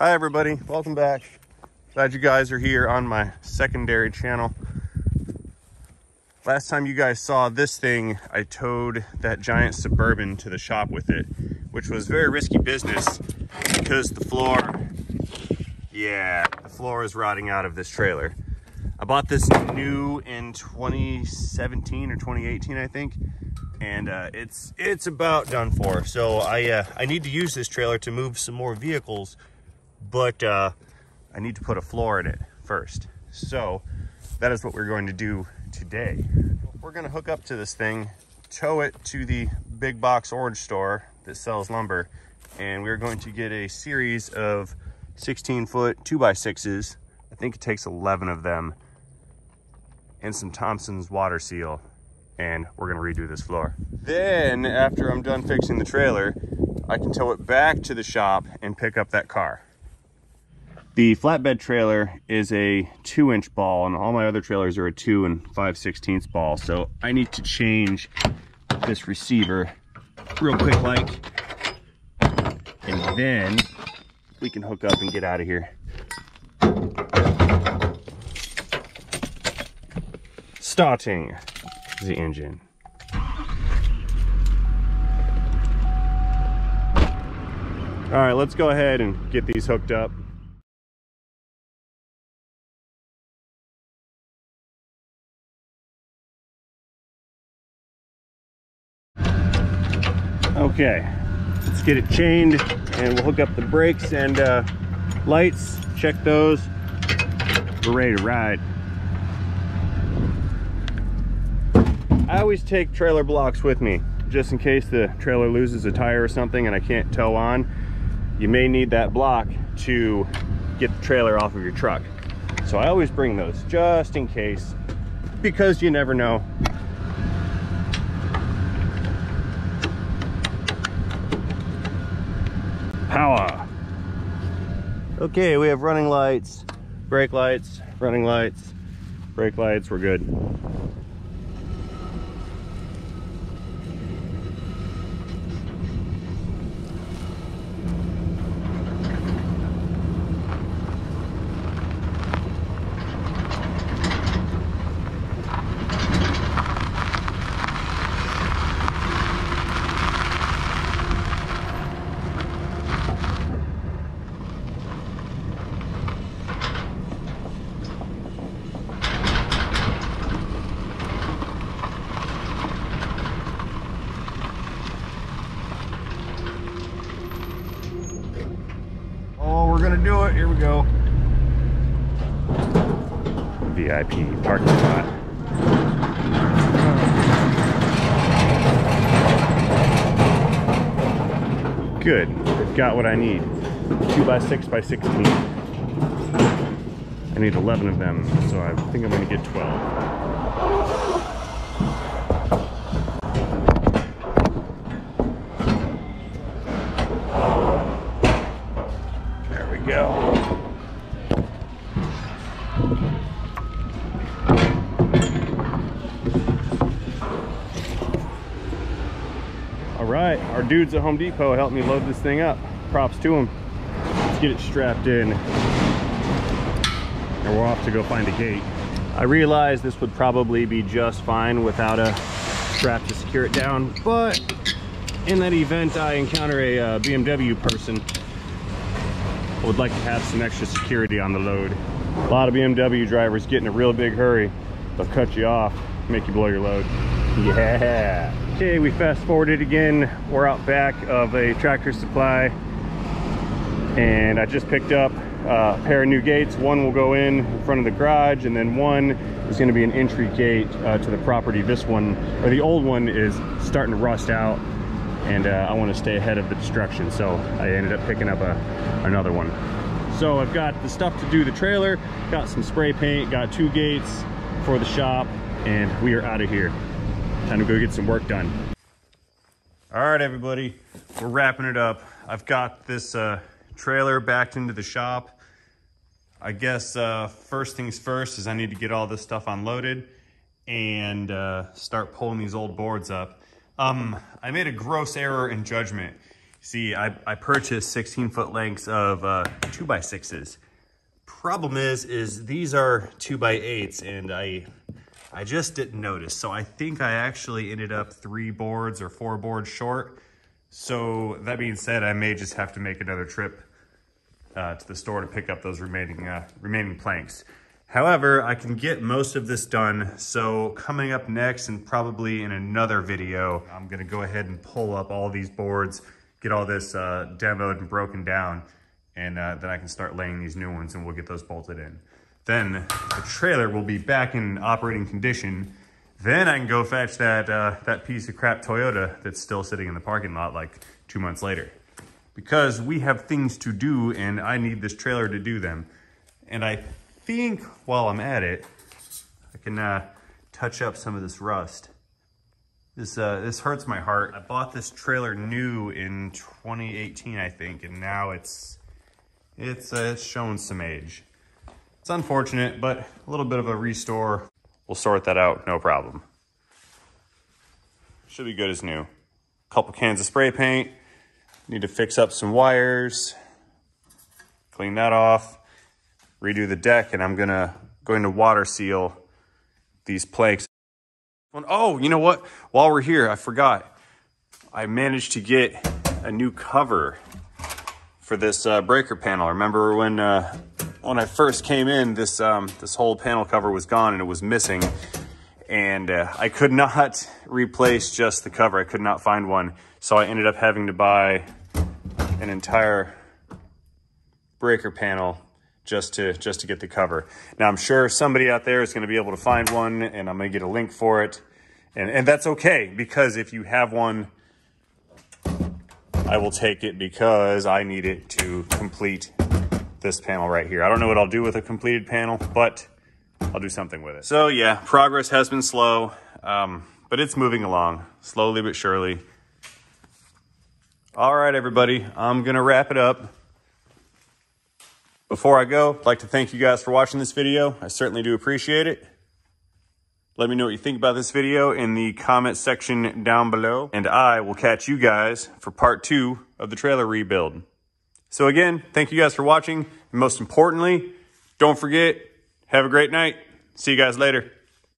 Hi everybody, welcome back. Glad you guys are here on my secondary channel. Last time you guys saw this thing, I towed that giant Suburban to the shop with it, which was very risky business because the floor, yeah, the floor is rotting out of this trailer. I bought this new in 2017 or 2018, I think, and uh, it's it's about done for. So I uh, I need to use this trailer to move some more vehicles, but uh, I need to put a floor in it first. So that is what we're going to do today. We're going to hook up to this thing, tow it to the big box orange store that sells lumber, and we're going to get a series of 16 foot 2x6s. I think it takes 11 of them and some Thompson's water seal and we're gonna redo this floor. Then after I'm done fixing the trailer, I can tow it back to the shop and pick up that car. The flatbed trailer is a two inch ball and all my other trailers are a two and 5 16 ball. So I need to change this receiver real quick like, and then we can hook up and get out of here. Starting the engine. All right, let's go ahead and get these hooked up. Okay, let's get it chained and we'll hook up the brakes and uh, lights, check those. We're ready to ride. I always take trailer blocks with me just in case the trailer loses a tire or something and I can't tow on. You may need that block to get the trailer off of your truck. So I always bring those just in case because you never know. Power. Okay, we have running lights, brake lights, running lights, brake lights, we're good. Oh, we're gonna do it. Here we go. VIP parking lot. Good. I've got what I need. Two by six by 16. I need 11 of them, so I think I'm gonna get 12. There we go. All right, our dudes at Home Depot helped me load this thing up. Props to them. Let's get it strapped in. And we're off to go find a gate. I realized this would probably be just fine without a strap to secure it down, but in that event I encounter a uh, BMW person would like to have some extra security on the load. A lot of BMW drivers get in a real big hurry. They'll cut you off, make you blow your load. Yeah. Okay, we fast forwarded again. We're out back of a tractor supply and I just picked up a pair of new gates. One will go in in front of the garage and then one is gonna be an entry gate uh, to the property. This one, or the old one is starting to rust out and uh, I want to stay ahead of the destruction so I ended up picking up a another one. So I've got the stuff to do the trailer got some spray paint got two gates for the shop and we are out of here. Time to go get some work done. All right everybody we're wrapping it up. I've got this uh, trailer backed into the shop. I guess uh, first things first is I need to get all this stuff unloaded and uh, start pulling these old boards up um, I made a gross error in judgment. See, I, I purchased 16 foot lengths of uh, two by sixes. Problem is, is these are two by eights and I, I just didn't notice. So I think I actually ended up three boards or four boards short. So that being said, I may just have to make another trip uh, to the store to pick up those remaining, uh, remaining planks. However, I can get most of this done. So coming up next and probably in another video, I'm gonna go ahead and pull up all these boards, get all this uh, demoed and broken down, and uh, then I can start laying these new ones and we'll get those bolted in. Then the trailer will be back in operating condition. Then I can go fetch that, uh, that piece of crap Toyota that's still sitting in the parking lot like two months later. Because we have things to do and I need this trailer to do them. And I think while I'm at it, I can uh, touch up some of this rust. This, uh, this hurts my heart. I bought this trailer new in 2018, I think, and now it's, it's, uh, it's showing some age. It's unfortunate, but a little bit of a restore. We'll sort that out, no problem. Should be good as new. Couple cans of spray paint. Need to fix up some wires. Clean that off redo the deck and I'm gonna going to water seal these planks. Oh, you know what? While we're here, I forgot. I managed to get a new cover for this uh, breaker panel. Remember when uh, when I first came in, this um, this whole panel cover was gone and it was missing, and uh, I could not replace just the cover. I could not find one, so I ended up having to buy an entire breaker panel just to just to get the cover. Now I'm sure somebody out there is going to be able to find one and I'm going to get a link for it. And and that's okay because if you have one I will take it because I need it to complete this panel right here. I don't know what I'll do with a completed panel, but I'll do something with it. So yeah, progress has been slow, um, but it's moving along slowly but surely. All right, everybody, I'm gonna wrap it up. Before I go, I'd like to thank you guys for watching this video. I certainly do appreciate it. Let me know what you think about this video in the comment section down below. And I will catch you guys for part two of the trailer rebuild. So again, thank you guys for watching. And most importantly, don't forget, have a great night. See you guys later.